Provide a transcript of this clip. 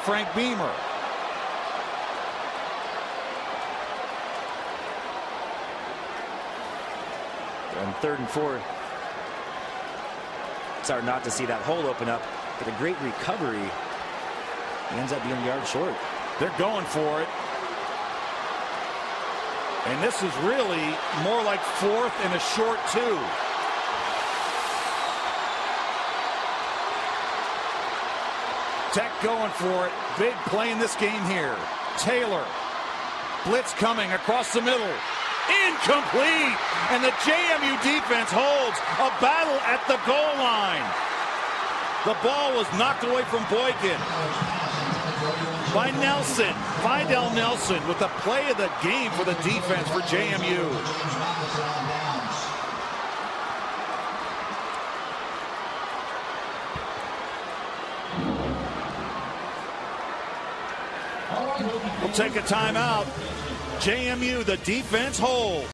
Frank Beamer. On third and four. It's hard not to see that hole open up. But a great recovery. He ends up being a yard short. They're going for it. And this is really more like fourth and a short two. Tech going for it. Big play in this game here. Taylor. Blitz coming across the middle. Incomplete. And the JMU defense holds a battle at the goal line. The ball was knocked away from Boykin by Nelson. Vidal Nelson with the play of the game for the defense for JMU. We'll take a timeout. JMU, the defense hold.